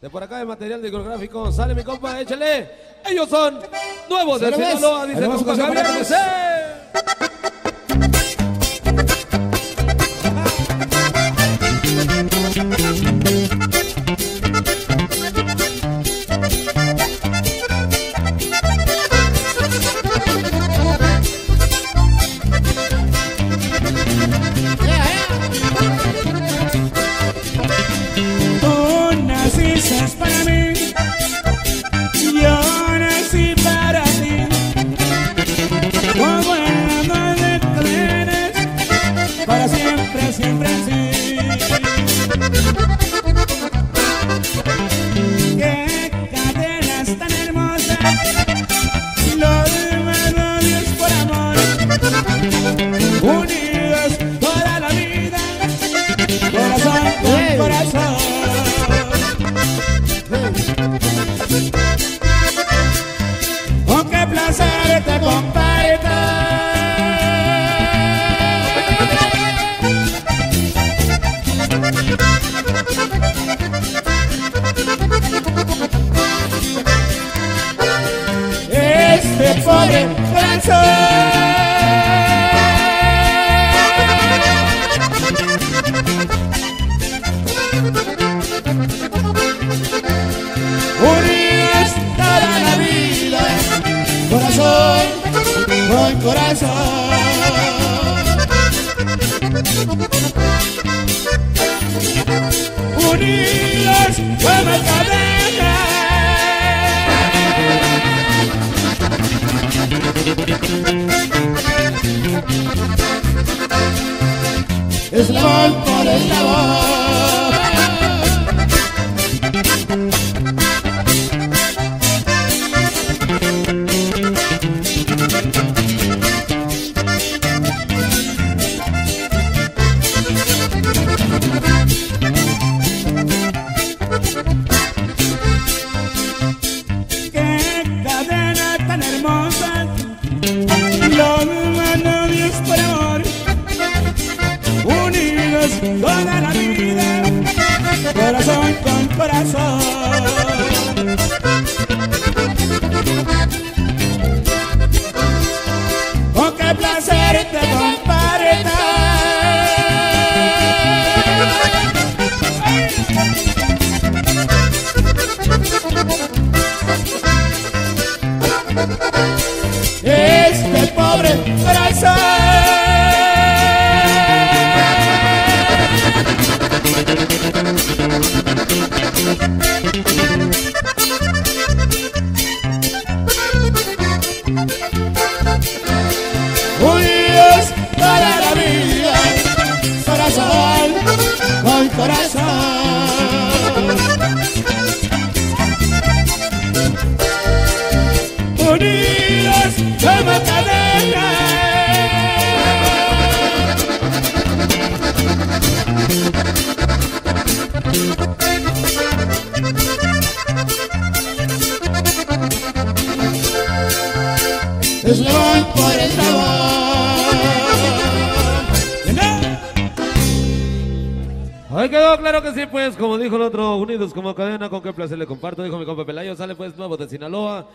De por acá de material discográfico sale mi compa, échale. Ellos son nuevos de. Sinaloa, dice vamos compa naciste para mí, Con qué placer te comparto. Este pobre corazón. Unidos como cadena. Eslabón por eslabón. Por amor, unidos toda la vida, corazón con corazón. Con qué placer te comparto. este pobre. Unidos para la vida, corazón con corazón. Eslabón por eslabón. Ahí quedó, claro que sí, pues, como dijo el otro, unidos como cadena, con qué placer le comparto, dijo mi compa Pelayo, sale pues nuevo de Sinaloa.